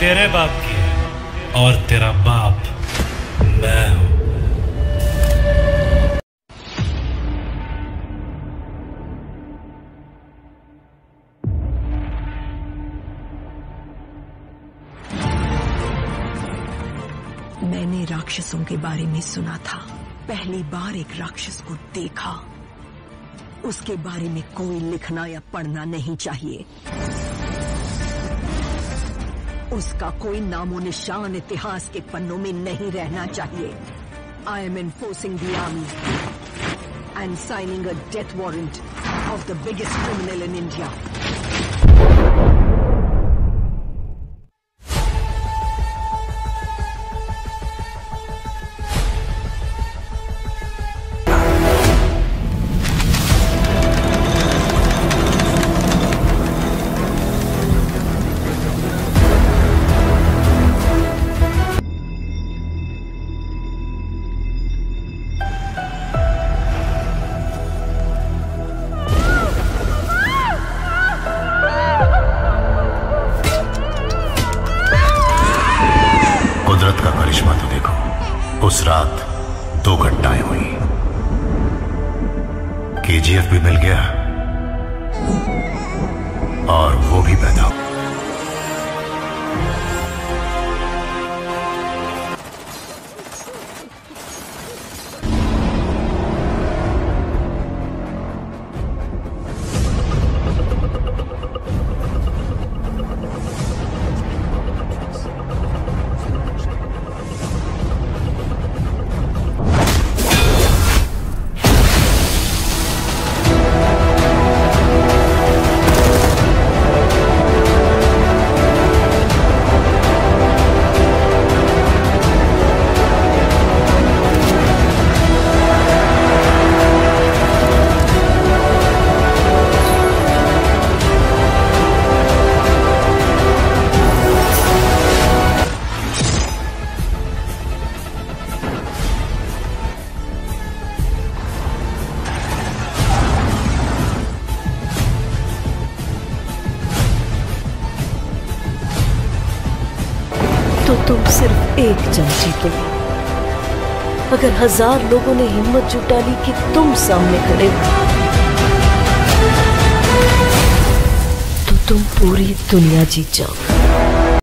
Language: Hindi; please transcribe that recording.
तेरे बाप की है और तेरा बाप मैं हूँ। मैंने राक्षसों के बारे में सुना था। पहली बार एक राक्षस को देखा। उसके बारे में कोई लिखना या पढ़ना नहीं चाहिए। उसका कोई नामो निशान इतिहास के पन्नों में नहीं रहना चाहिए। I am enforcing the army and signing a death warrant of the biggest criminal in India का करिश्मा तो देखो। उस रात दो घटनाएँ हुई। केजीएफ भी मिल गया। और वो तो तुम सिर्फ़ एक जन जीते। अगर हज़ार लोगों ने हिम्मत जुटा ली कि तुम सामने खड़े हो। तो तुम पूरी दुनिया जीत जाओगे।